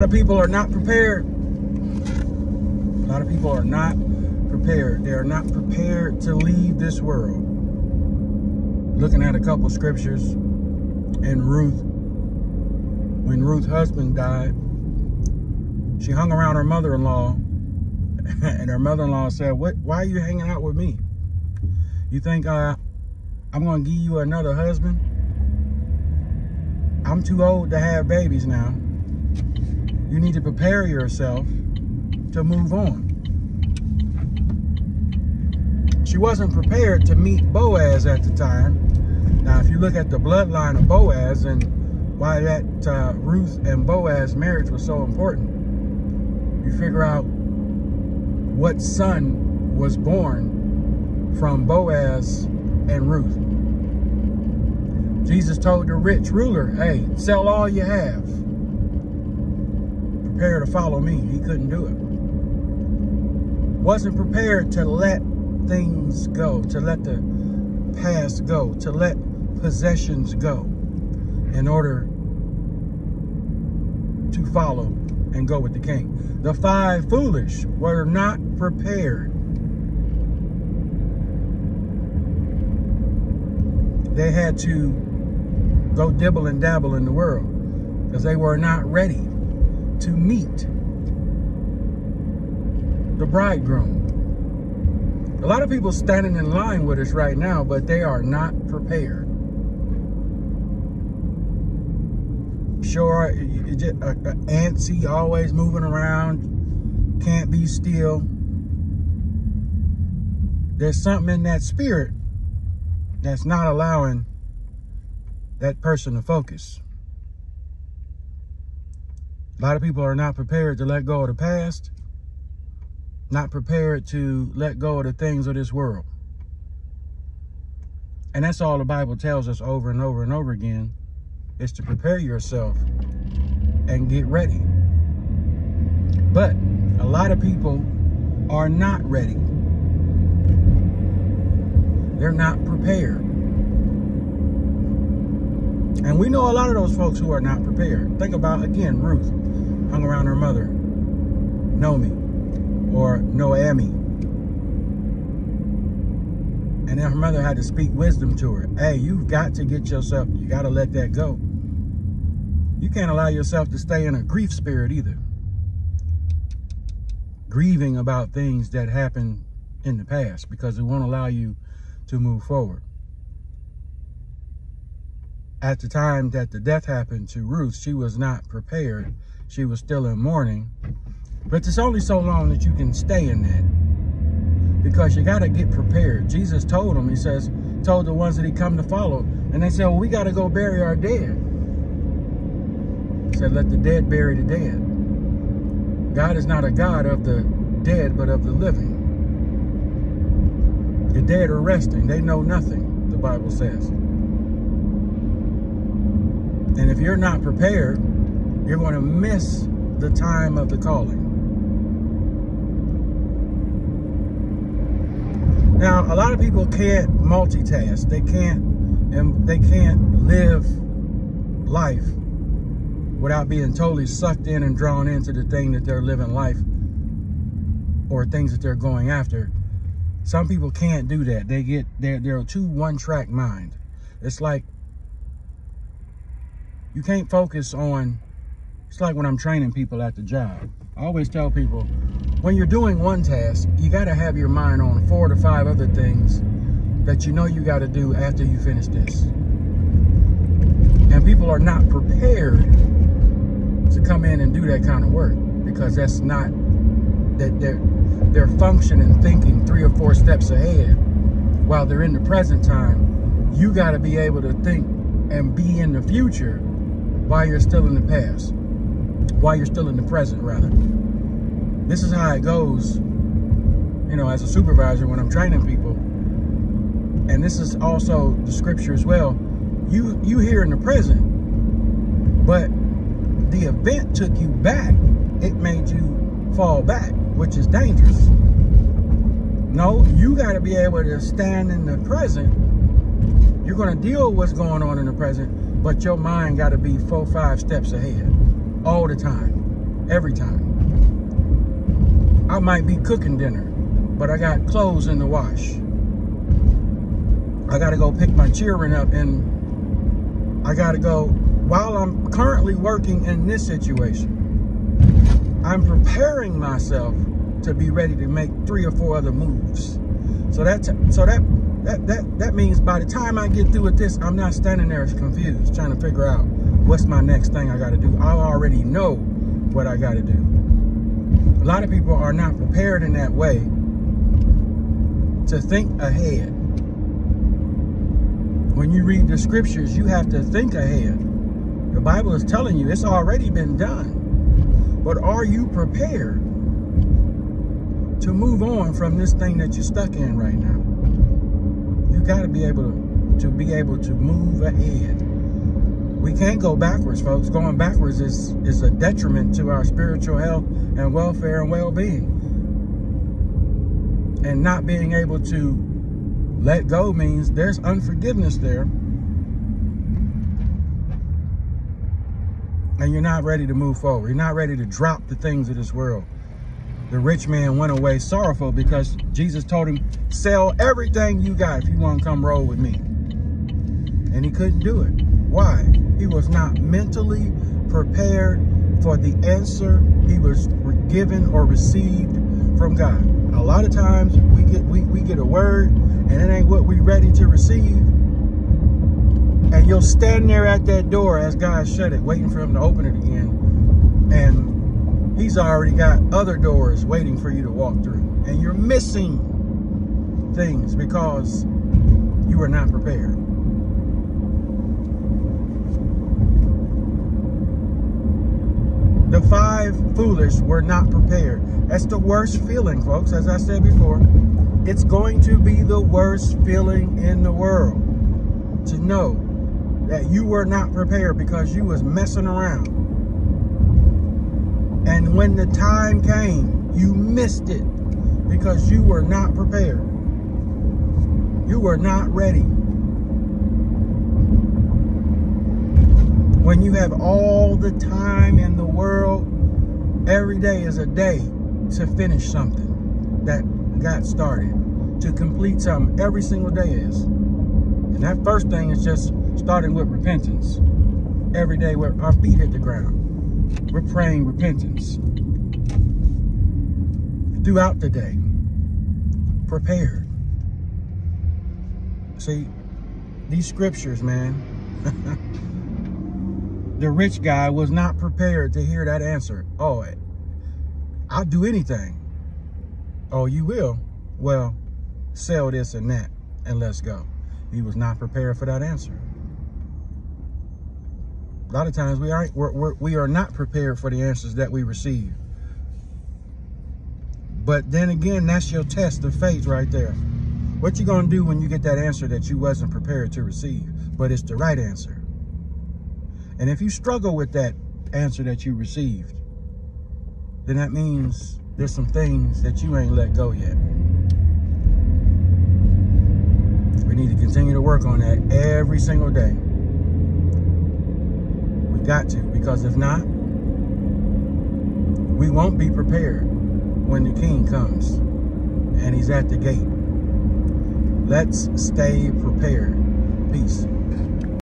Lot of people are not prepared. A lot of people are not prepared. They are not prepared to leave this world. Looking at a couple scriptures in Ruth, when Ruth's husband died, she hung around her mother-in-law, and her mother-in-law said, "What? Why are you hanging out with me? You think uh, I'm going to give you another husband? I'm too old to have babies now." You need to prepare yourself to move on. She wasn't prepared to meet Boaz at the time. Now, if you look at the bloodline of Boaz and why that uh, Ruth and Boaz marriage was so important, you figure out what son was born from Boaz and Ruth. Jesus told the rich ruler, hey, sell all you have prepared to follow me. He couldn't do it. Wasn't prepared to let things go, to let the past go, to let possessions go in order to follow and go with the king. The five foolish were not prepared. They had to go dibble and dabble in the world because they were not ready to meet the bridegroom. A lot of people standing in line with us right now, but they are not prepared. Sure, just, uh, antsy, always moving around, can't be still. There's something in that spirit that's not allowing that person to focus. A lot of people are not prepared to let go of the past, not prepared to let go of the things of this world. And that's all the Bible tells us over and over and over again, is to prepare yourself and get ready. But a lot of people are not ready. They're not prepared. And we know a lot of those folks who are not prepared. Think about, again, Ruth hung around her mother, Nomi, or Noemi. And then her mother had to speak wisdom to her. Hey, you've got to get yourself, you got to let that go. You can't allow yourself to stay in a grief spirit either. Grieving about things that happened in the past because it won't allow you to move forward. At the time that the death happened to Ruth, she was not prepared she was still in mourning. But it's only so long that you can stay in that. Because you got to get prepared. Jesus told them, he says, told the ones that he come to follow. And they said, well, we got to go bury our dead. He said, let the dead bury the dead. God is not a God of the dead, but of the living. The dead are resting. They know nothing, the Bible says. And if you're not prepared, you're going to miss the time of the calling. Now, a lot of people can't multitask. They can't and they can't live life without being totally sucked in and drawn into the thing that they're living life or things that they're going after. Some people can't do that. They get they're they're a too one-track mind. It's like you can't focus on it's like when I'm training people at the job. I always tell people, when you're doing one task, you got to have your mind on four to five other things that you know you got to do after you finish this. And people are not prepared to come in and do that kind of work because that's not that they're they're functioning thinking three or four steps ahead while they're in the present time you got to be able to think and be in the future while you're still in the past while you're still in the present, rather. This is how it goes, you know, as a supervisor when I'm training people. And this is also the scripture as well. You you here in the present, but the event took you back. It made you fall back, which is dangerous. No, you got to be able to stand in the present. You're going to deal with what's going on in the present, but your mind got to be four, five steps ahead all the time. every time. I might be cooking dinner, but I got clothes in the wash. I got to go pick my children up and I got to go while I'm currently working in this situation. I'm preparing myself to be ready to make three or four other moves. So that so that that that that means by the time I get through with this, I'm not standing there confused trying to figure out what's my next thing I got to do. I already know what I got to do. A lot of people are not prepared in that way to think ahead. When you read the scriptures, you have to think ahead. The Bible is telling you it's already been done. But are you prepared to move on from this thing that you're stuck in right now? Got to be able to, to be able to move ahead. We can't go backwards, folks. Going backwards is, is a detriment to our spiritual health and welfare and well-being. And not being able to let go means there's unforgiveness there. And you're not ready to move forward. You're not ready to drop the things of this world. The rich man went away sorrowful because Jesus told him, sell everything you got if you want to come roll with me. And he couldn't do it. Why? He was not mentally prepared for the answer he was given or received from God. A lot of times we get we, we get a word and it ain't what we ready to receive. And you'll stand there at that door as God shut it, waiting for him to open it again. And he's already got other doors waiting for you to walk through. And you're missing things because you are not prepared. The five foolish were not prepared. That's the worst feeling, folks, as I said before. It's going to be the worst feeling in the world to know that you were not prepared because you was messing around. And when the time came, you missed it because you were not prepared. You were not ready. when you have all the time in the world, every day is a day to finish something that got started, to complete something. Every single day is. And that first thing is just starting with repentance. Every day where our feet hit the ground, we're praying repentance. Throughout the day, prepared. See, these scriptures, man. the rich guy was not prepared to hear that answer. Oh, I'll do anything. Oh, you will? Well, sell this and that and let's go. He was not prepared for that answer. A lot of times we aren't, we're, we're, we are not prepared for the answers that we receive. But then again, that's your test of faith right there. What you gonna do when you get that answer that you wasn't prepared to receive, but it's the right answer? And if you struggle with that answer that you received, then that means there's some things that you ain't let go yet. We need to continue to work on that every single day. Got to, because if not, we won't be prepared when the king comes and he's at the gate. Let's stay prepared. Peace.